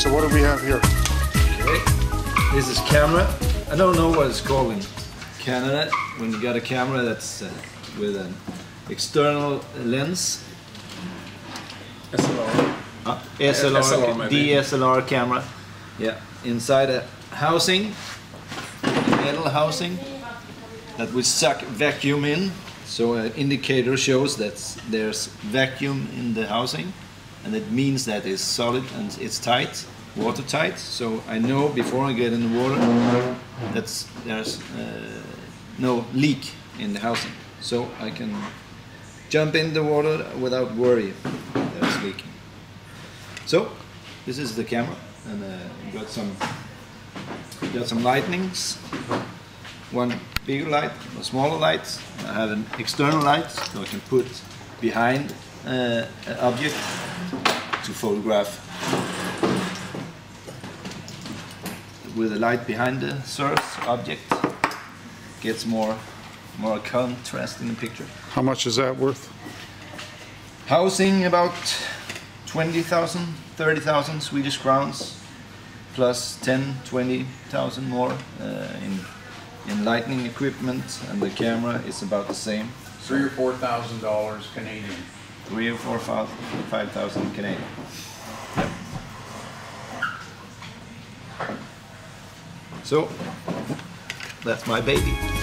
so what do we have here? Okay. This is camera. I don't know what it's called in Canada when you got a camera that's uh, with an external lens. SLR. Uh, SLR, SLR maybe. DSLR camera. Yeah, inside a housing, a metal housing that we suck vacuum in. So an indicator shows that there's vacuum in the housing, and it means that it's solid and it's tight, watertight. So I know before I get in the water that there's uh, no leak in the housing, so I can jump in the water without worry that it's leaking. So this is the camera, and uh, got some got some lightnings. One bigger light, a smaller light. I have an external light, so I can put behind uh, an object to photograph with a light behind the source object. Gets more more contrast in the picture. How much is that worth? Housing about 20,000, 30,000 Swedish crowns, plus 10, 20,000 more uh, in, in lighting equipment, and the camera is about the same. Three or four thousand dollars Canadian. Three or four, five, 5,000 Canadian. So, that's my baby.